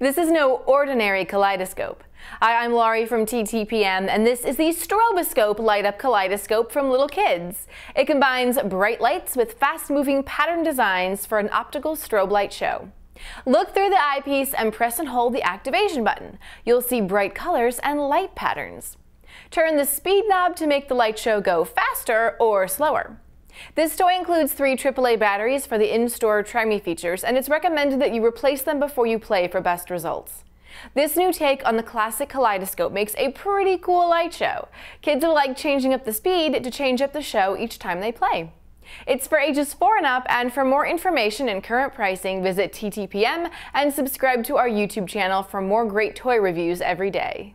This is no ordinary kaleidoscope. Hi, I'm Laurie from TTPM, and this is the Stroboscope Light Up Kaleidoscope from Little Kids. It combines bright lights with fast-moving pattern designs for an optical strobe light show. Look through the eyepiece and press and hold the activation button. You'll see bright colors and light patterns. Turn the speed knob to make the light show go faster or slower. This toy includes three AAA batteries for the in-store Try Me features, and it's recommended that you replace them before you play for best results. This new take on the classic kaleidoscope makes a pretty cool light show. Kids will like changing up the speed to change up the show each time they play. It's for ages 4 and up, and for more information and current pricing, visit TTPM and subscribe to our YouTube channel for more great toy reviews every day.